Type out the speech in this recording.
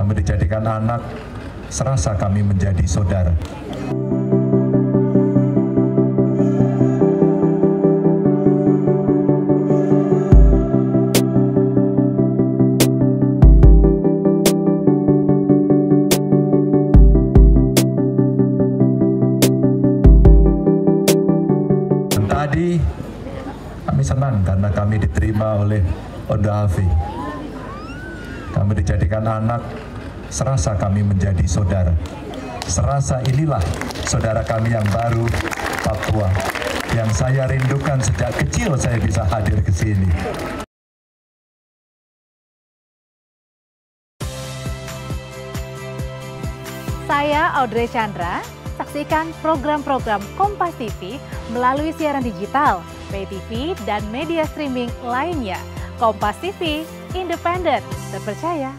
Kami dijadikan anak, serasa kami menjadi saudara. Tadi kami senang karena kami diterima oleh Onda Hafi. Kami dijadikan anak, serasa kami menjadi saudara. Serasa inilah saudara kami yang baru, Papua, yang saya rindukan sejak kecil saya bisa hadir ke sini. Saya Audrey Chandra, saksikan program-program Kompas TV melalui siaran digital, pay TV, dan media streaming lainnya. Kompas TV, independen, terpercaya,